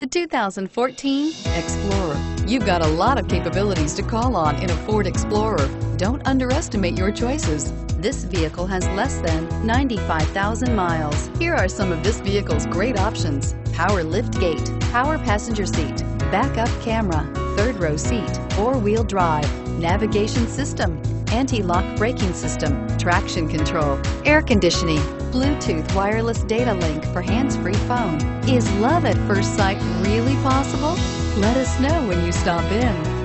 The 2014 Explorer. You've got a lot of capabilities to call on in a Ford Explorer. Don't underestimate your choices. This vehicle has less than 95,000 miles. Here are some of this vehicle's great options. Power lift gate, power passenger seat, backup camera, third row seat, four-wheel drive, navigation system, anti-lock braking system, traction control, air conditioning, Bluetooth wireless data link for hands-free phone. Is love at first sight really possible? Let us know when you stop in.